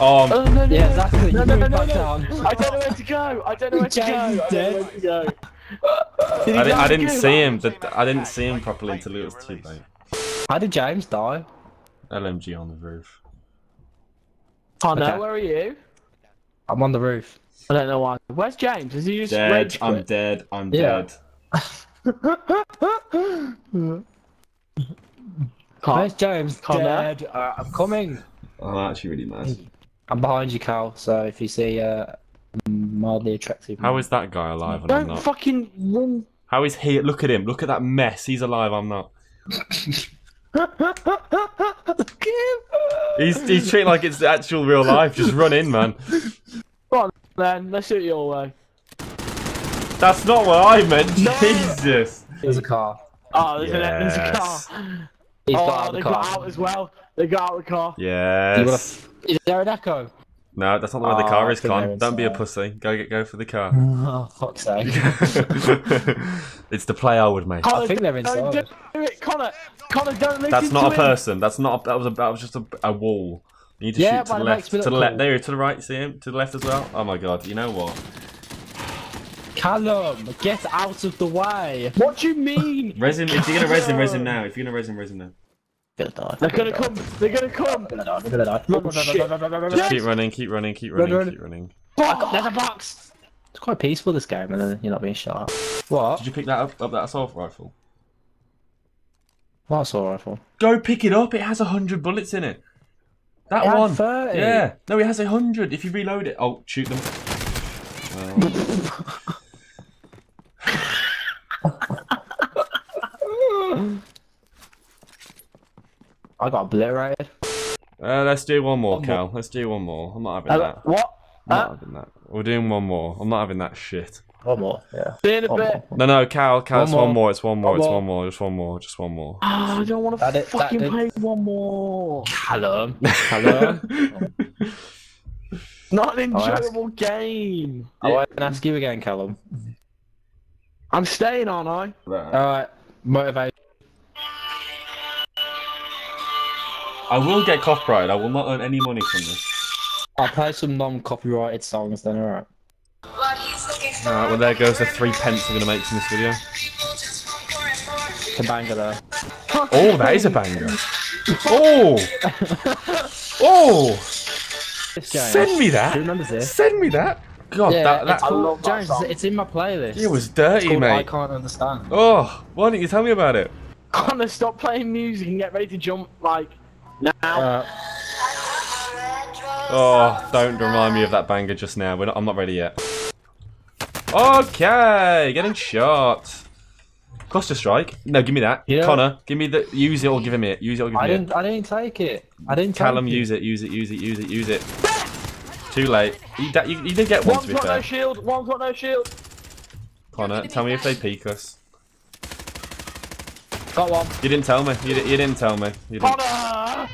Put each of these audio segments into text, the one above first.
Oh, Oh, no, no, Yeah, no. exactly. No, You no, no, no, no. I don't know where to go. I don't know where to go. I James don't dead. know where to go. Did he I, didn't, I didn't again? see him. The, I didn't see him properly until it was too late. How did James die? LMG on the roof. Oh no, Okay. where are you? I'm on the roof. I don't know why. Where's James? Is he just Dead. I'm quit? dead. I'm Yeah. dead. Where's James? Calm down. Dead. Uh, I'm coming. I'm actually really mad. I'm behind you, Cal. So if you see uh, a mildly attractive, How is that guy alive and I'm Don't fucking run. How is he? Look at him. Look at that mess. He's alive. I'm not. He's he's treating like it's the actual real life. Just run in, man. Then let's do it your way. That's not what I meant. Jesus. there's a car. Oh, there's, an, there's a car. He's got oh, out of they the got car. out as well. They got out of the car. You wanna- Yes. Is there an echo? No, that's not where the Oh, car I is, think Con. Don't be a pussy. Go get go for the car. Oh, fuck's sake. it's the play I would make. Connor, think they're don't inside. do it, Connor. Connor, don't listen That's not to a him. person. That's not. A, that was a. That was just a, a wall. You need to Yeah, shoot to the left. To look the left. cool. There, to the right. See him. To the left as well. Oh my god. You know what? Callum, get out of the way. What do you mean? Resin. If you're gonna resin, resin now. If you're gonna resin, resin now. Gonna die. They're gonna come. They're gonna come. Gonna die. Gonna die. Oh, shit. Just keep running. Keep running. Keep running. run. Keep running. Fuck, there's a box. It's quite peaceful this game, and then you're not being shot. at. What? Did you pick that up? Up that assault rifle? What assault rifle? Go pick it up. It has a hundred bullets in it. That It had one. 30. Yeah. No, it has a hundred. If you reload it, oh, shoot them. Well, I got obliterated. uh, let's do one more, One Cal. Let's do one more. I'm not having Uh, that. what? I'm not having that. We're doing one more. I'm not having that shit. One more. Yeah. see in a One bit. more. No, no, Cal, Cal, One it's one more. more. It's one more. One It's more. one more. Just one more. Just one more. Oh, I don't want to That did- fucking did- play one more. Callum. Callum. Not an I'll ask- enjoyable game. I won't ask you again, Callum. I'm staying, aren't I? Right. Alright. Motivate. I will get copyrighted. I will not earn any money from this. I'll play some non-copyrighted songs then, alright. Alright, well, there goes the three pence I'm going to make from this video. Kabanga there. Oh, that is a banger. Oh! Oh! Send me Who that! remembers this? Send me that! God, Yeah, that, it's that, called, love that James, song. it's in my playlist. it was It's dirty, called I can't understand. Oh, why didn't you tell me about it? Connor, stop playing music and get ready to jump, like, now. Uh, Oh, don't remind me of that banger just now. We're not, I'm not ready yet. Okay, getting shot. Cluster strike. No, give me that. Yeah. Connor, give me the. Use it or give him it. Use it or give I me it. didn't. I didn't take it. I didn't. Callum, take use it. Use it. Use it. Use it. Use it. Too late. You, you, you did get one One's to be got no shield. One's got no shield. Connor, tell me if they peek us. Got one. You didn't tell me. You, you didn't tell me. You didn't. Connor.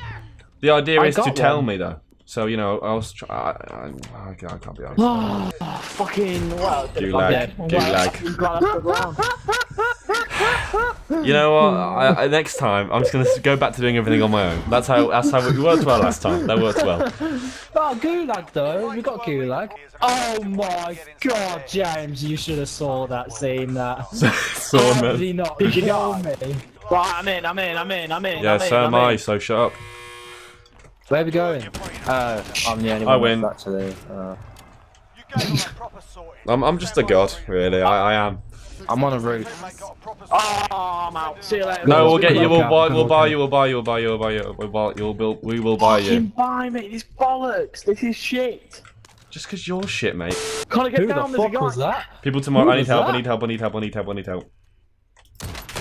The idea I is to got tell me though. So you know, I was. Try- I, I, I, can't- be honest. Fucking. Well, Gulag. Gulag. I'm glad I stuck around. You know what? I, I, next time, I'm just gonna go back to doing everything on my own. That's how. That's how it worked well last time. That worked well. Oh, Gulag though. We got Gulag. Oh my God, James, you should have saw that scene. That. so, How man. did he not you kill me? Right, I'm in. I'm in. I'm in. I'm in. Yeah, I'm so I'm I. So shut up. Where are we going? Oh, I'm the only I one win. that's actually. Uh, I'm. I'm just a god, really. I, I am. I'm on a roof. Oh, ah, I'm out. See you later. No, we'll get you. We'll Okay, buy. We'll buy you. We'll buy you. We'll buy you. We'll buy you. We'll buy. You'll build. We will buy Fucking you. buy me. This bollocks. This is shit. Just because you're shit, mate. Connor, get Who the down. There's fuck was that? People tomorrow. Who I need was help. I need help. I need help. I need help. I need help.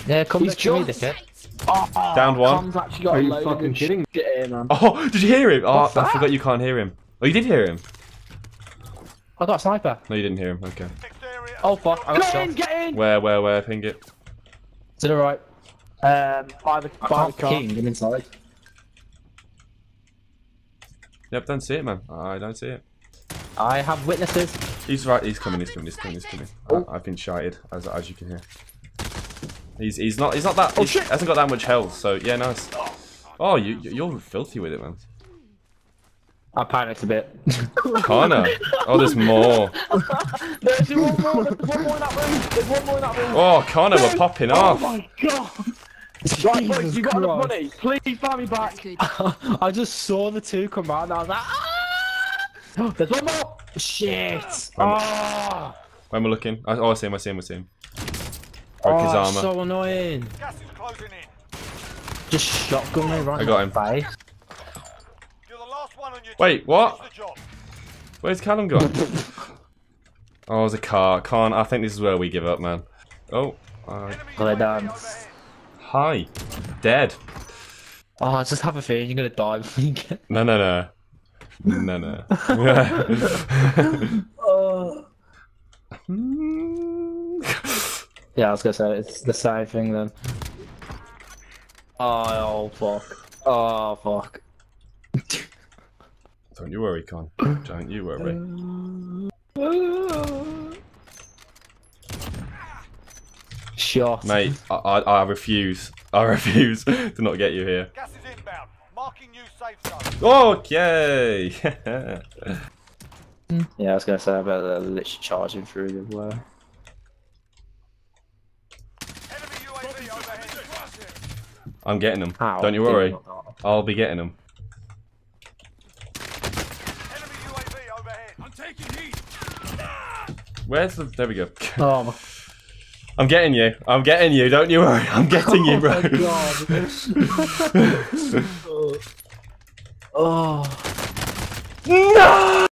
Yeah, come He's next to me, dickhead. Oh, Downed one. Got Are you fucking kidding shit here, man. Oh, did you hear him? Oh, What's I that? forgot you can't hear him. Oh, you did hear him. I got a sniper. No, you didn't hear him. Okay. Oh fuck, I got Get shot. in, get in. Where? Where? Where? Ping it. To the right. Um, by the I by the can't car. ping, I'm inside. Yep. Don't see it, man. I don't see it. I have witnesses. He's right. He's coming. He's coming. He's coming. He's coming. Oh. I, I've been shited, as as you can hear. He's he's not he's not that. Oh, he's- shit. Hasn't got that much health. So yeah, nice. Oh, you you're filthy with it, man. I panicked a bit. Connor. Oh, there's more. There's one more. There's one more in that room. There's one more in that room. Oh, Connor, we're popping Oh off. Oh my god. Right, boys, you got enough money. Please buy me back. I just saw the two come out and I was like, ah! There's one more. Shit! Um, Ah! When we're looking. I- Oh, I see him, I see him, I see him. Broke Oh, his armor. so annoying. Gas is closing in. Just shotgun me right I got him. the face. You're the last one on your Wait, what? Finish the job. Where's Callum gone? oh, there's a car. Can't. I think this is where we give up, man. Oh, uh, Enemy Well UAV done. overhead. hi. Dead. Oh, I just have a feeling you're gonna die before you get. No, no, no. No, no. Oh. Yeah, I was gonna say it's the same thing then. Oh, fuck. Oh fuck. Don't you worry, Con. Don't you worry. Shot. Mate, I, I, I refuse. I refuse to not get you here. Gas is inbound. Marking new safe zone. Okay! Yeah, I was gonna say about uh, literally charging through the way. Enemy UAV overhead. I'm getting them. How? Don't you worry. I'll be getting them. Where's the... There we go. Oh my I'm getting you. I'm getting you. Don't you worry. I'm getting you, oh bro. Oh god. oh. no!